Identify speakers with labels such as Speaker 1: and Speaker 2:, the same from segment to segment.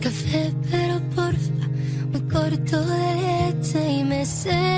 Speaker 1: café, pero porfa, me corto de leche y me sé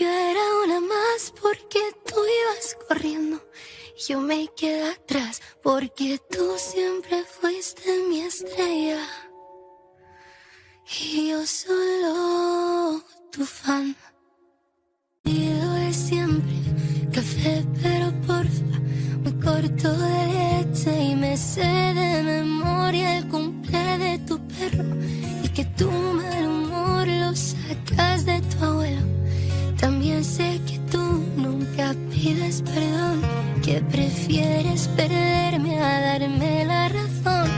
Speaker 1: Yo era una más porque tú ibas corriendo. Yo me quedé atrás porque tú siempre fuiste mi estrella. Y yo solo tu fan. Pido de siempre café, pero porfa, muy corto de leche y me sé de memoria el cumple de tu perro. Y que tu mal humor lo sacas de tu abuelo. También sé que tú nunca pides perdón, que prefieres perderme a darme la razón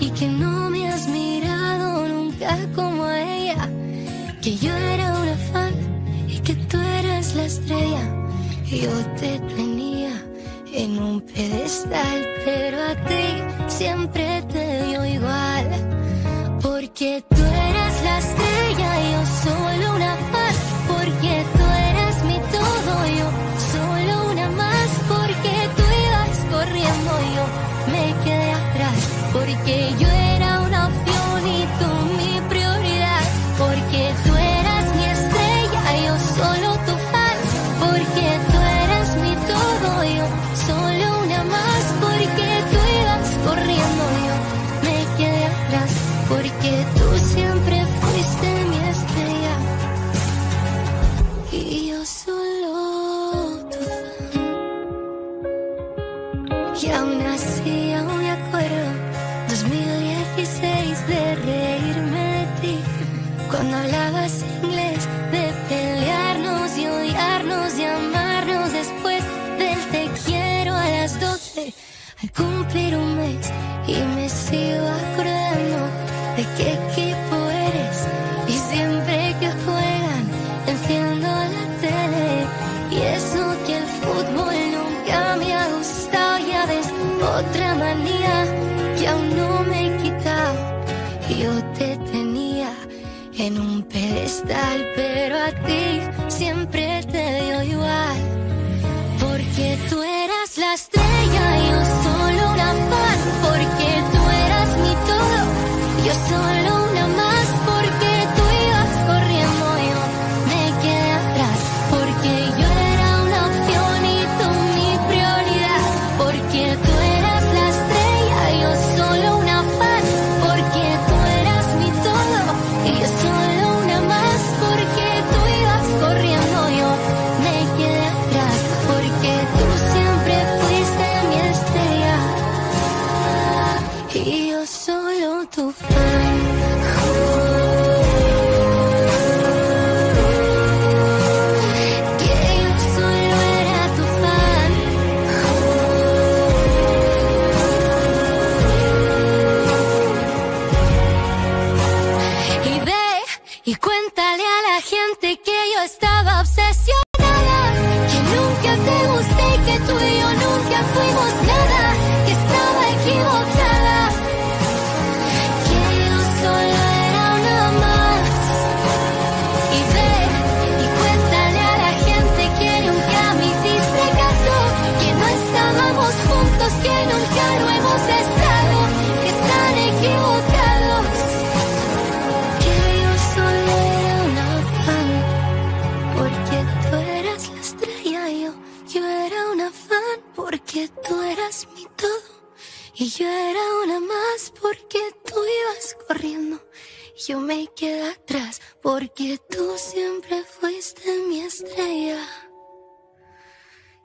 Speaker 1: y que no me has mirado nunca como a ella, que yo era una fan y que tú eras la estrella. Yo te tenía en un pedestal, pero a ti siempre te dio igual, porque tú.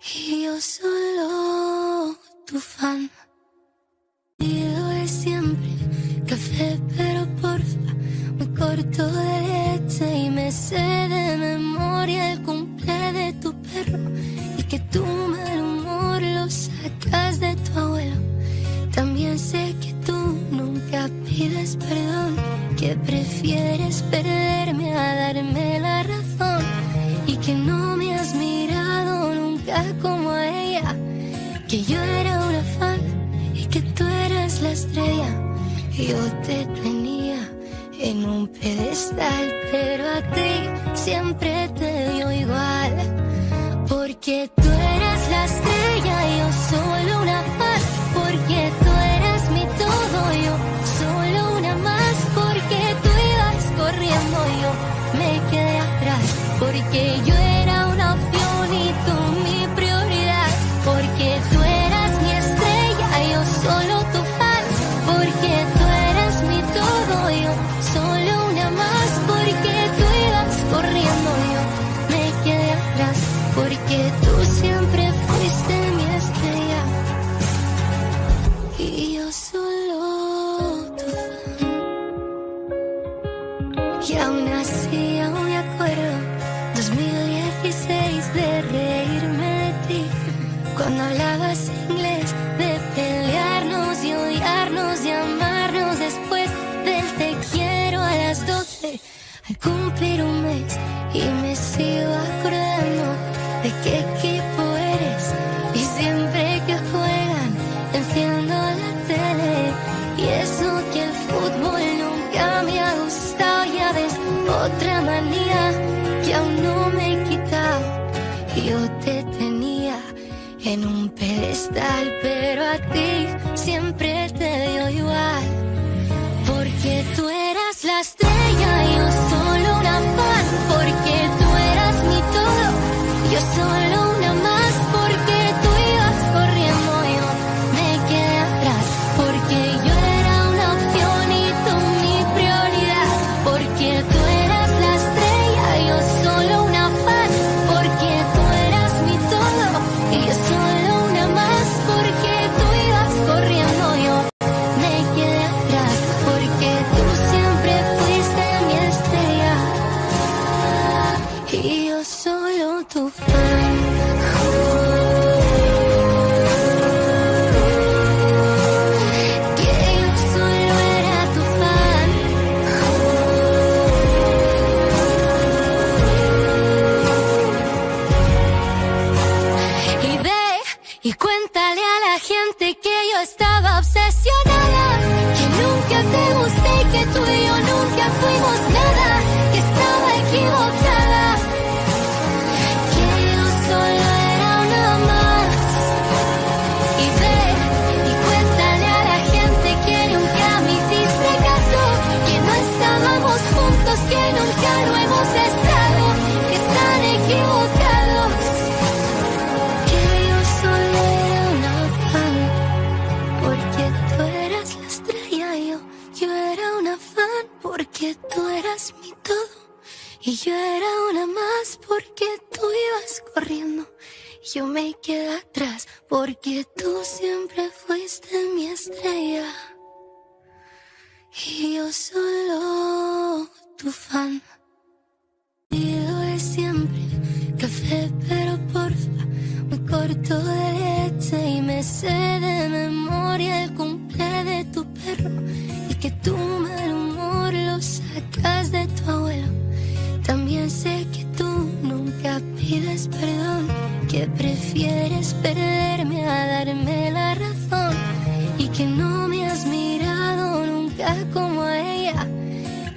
Speaker 1: Y yo solo tu fan. Porque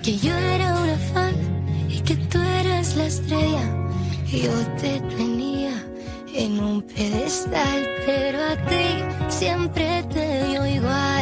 Speaker 1: que yo era una fan y que tú eras la estrella. Yo te tenía en un pedestal, pero a ti siempre te dio igual.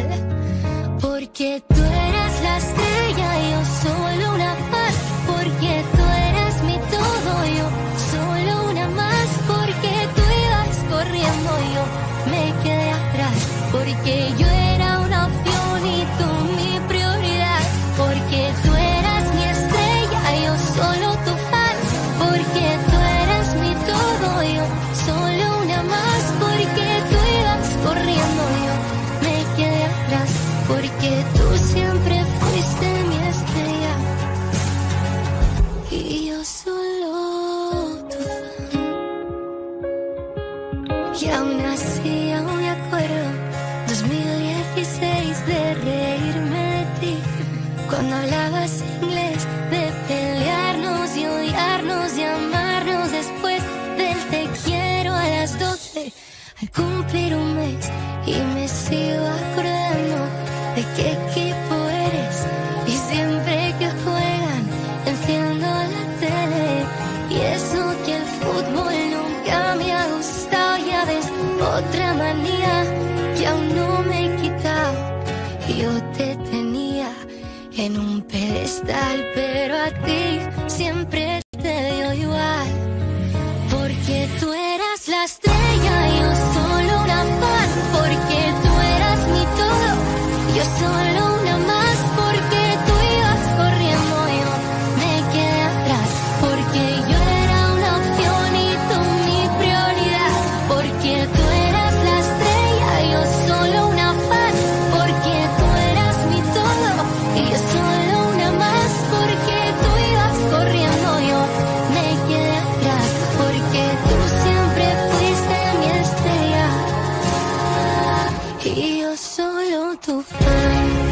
Speaker 1: Io sono tu fan.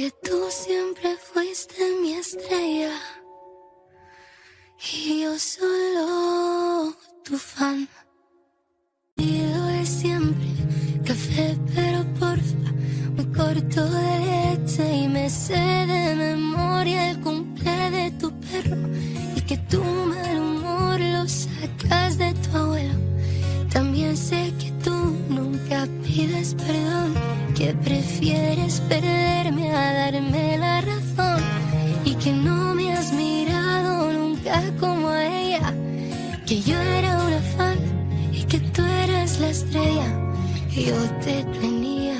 Speaker 1: que tú siempre fuiste mi estrella y yo solo tu fan. Pido de siempre café, pero porfa, muy corto de leche y me sé de memoria el cumple de tu perro y que tu mal humor lo sacas de tu abuelo. También sé que tú nunca pides perdón que prefieres perderme a darme la razón y que no me has mirado nunca como a ella, que yo era una fan y que tú eras la estrella. Yo te tenía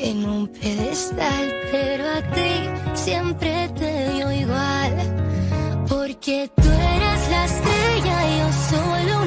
Speaker 1: en un pedestal, pero a ti siempre te dio igual, porque tú eras la estrella, y yo solo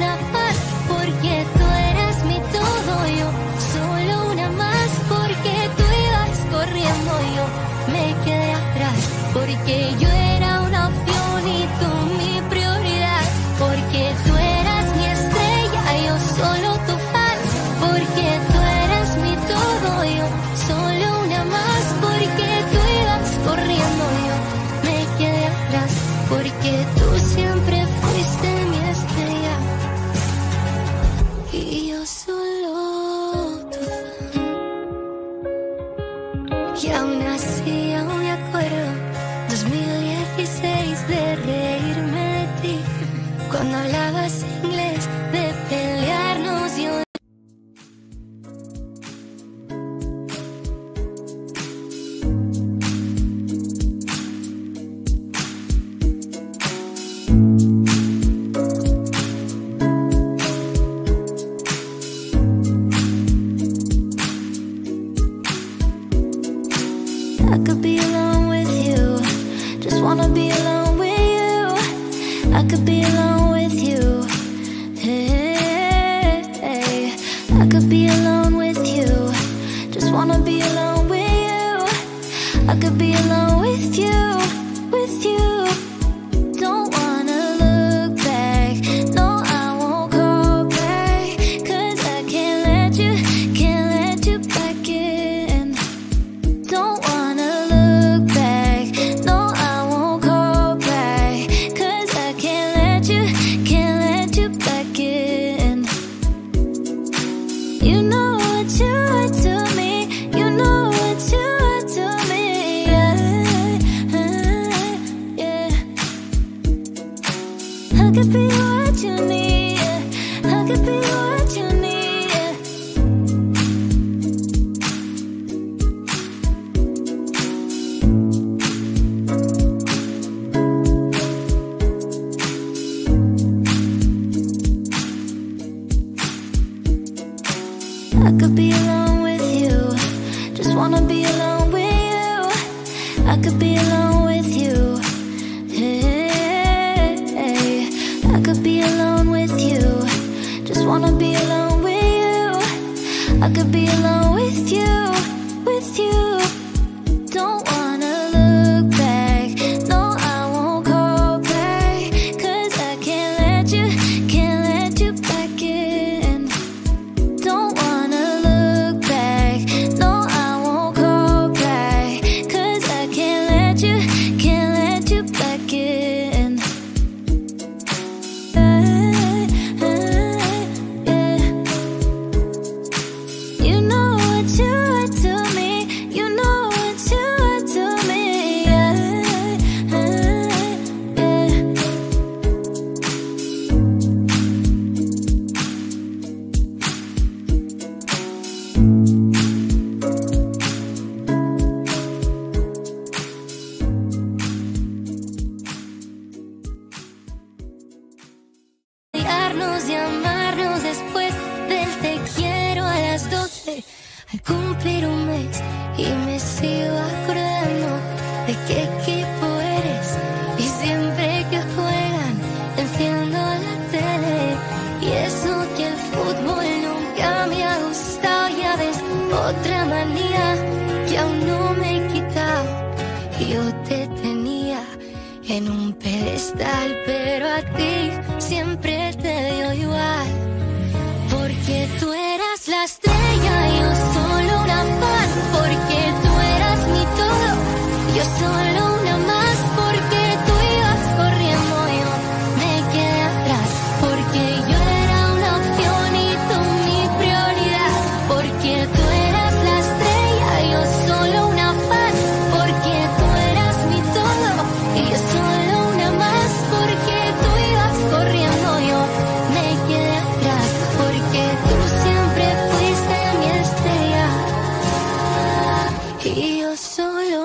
Speaker 1: like.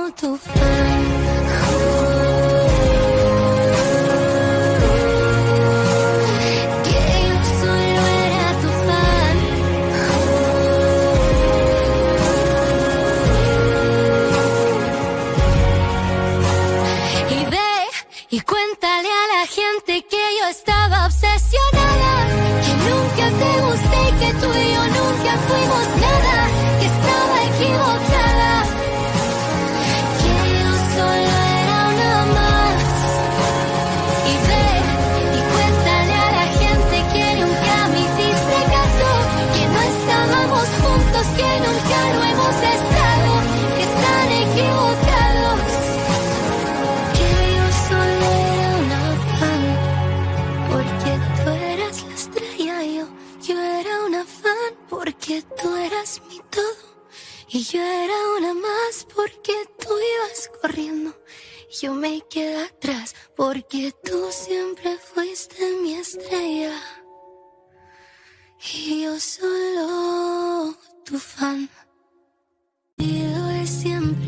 Speaker 1: Solo tu porque tú siempre fuiste mi estrella, y yo solo tu fan. Pido de siempre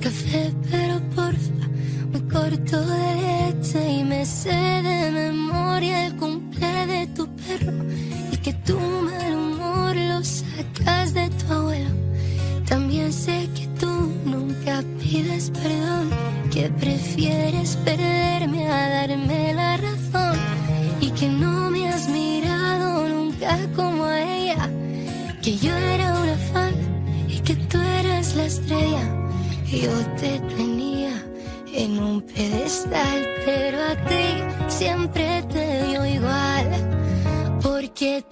Speaker 1: café, pero porfa, muy corto de leche y me sé de memoria el cumple de tu perro y que tu mal humor lo sacas de prefieres perderme a darme la razón y que no me has mirado nunca como a ella, que yo era una fan y que tú eras la estrella. Yo te tenía en un pedestal, pero a ti siempre te dio igual. Porque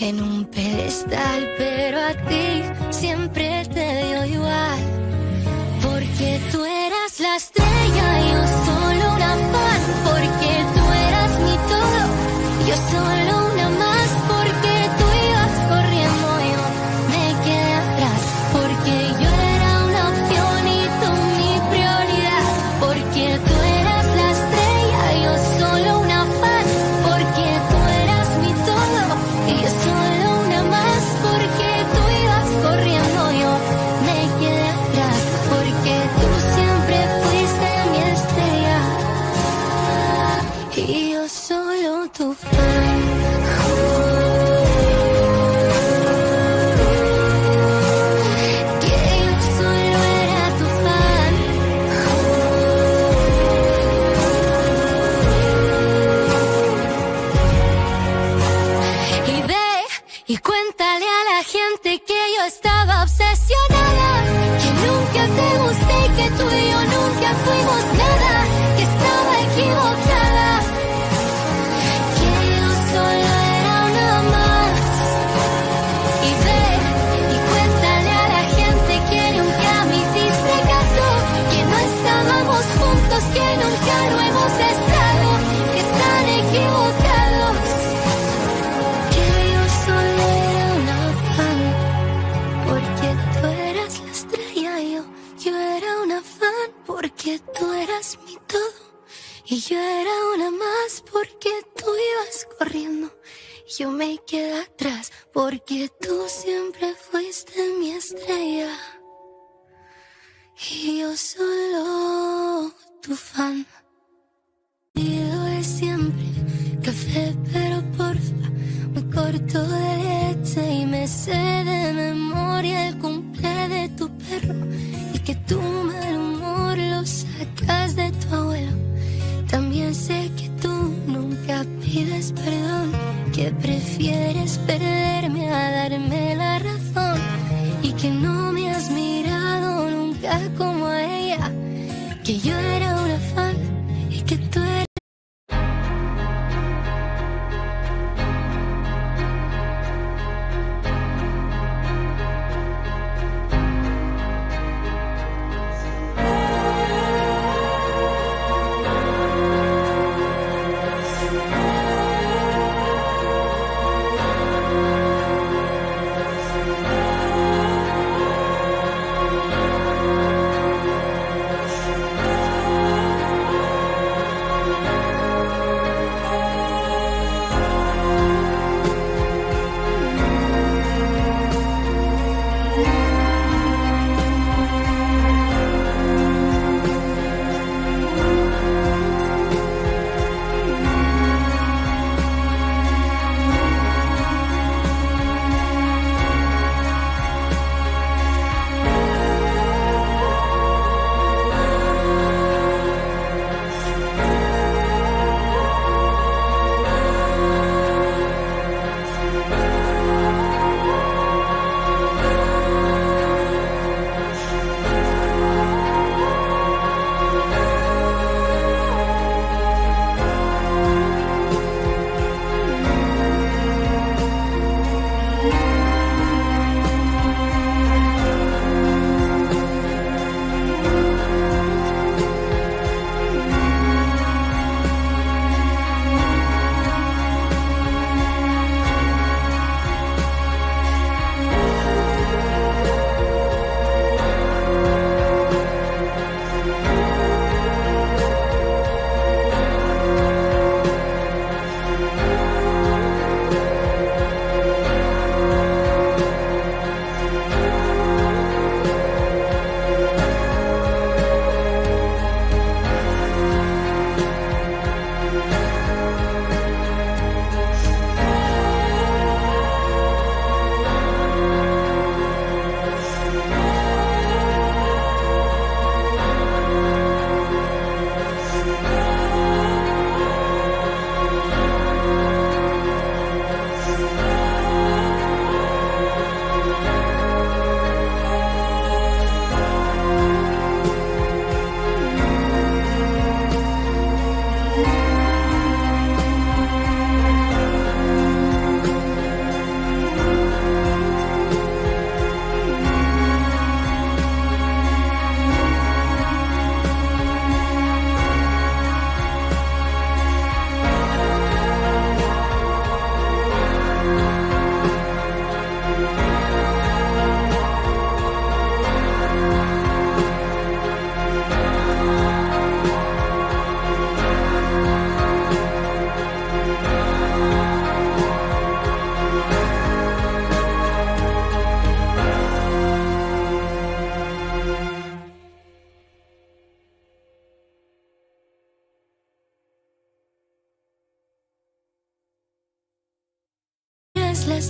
Speaker 1: en un pedestal, pero a ti siempre if we was Yo era una más porque tú ibas corriendo. Yo me quedé atrás porque tú siempre fuiste mi estrella. Y yo solo tu fan. Pido de siempre café, pero porfa, me corto de leche y me sé de memoria el cumple de tu perro. Y que tu mal humor lo sacas de tu abuelo. que prefieres perderme a darme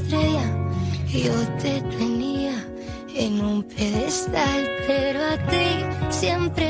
Speaker 1: estrella. Yo te tenía en un pedestal, pero a ti siempre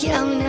Speaker 1: Yelling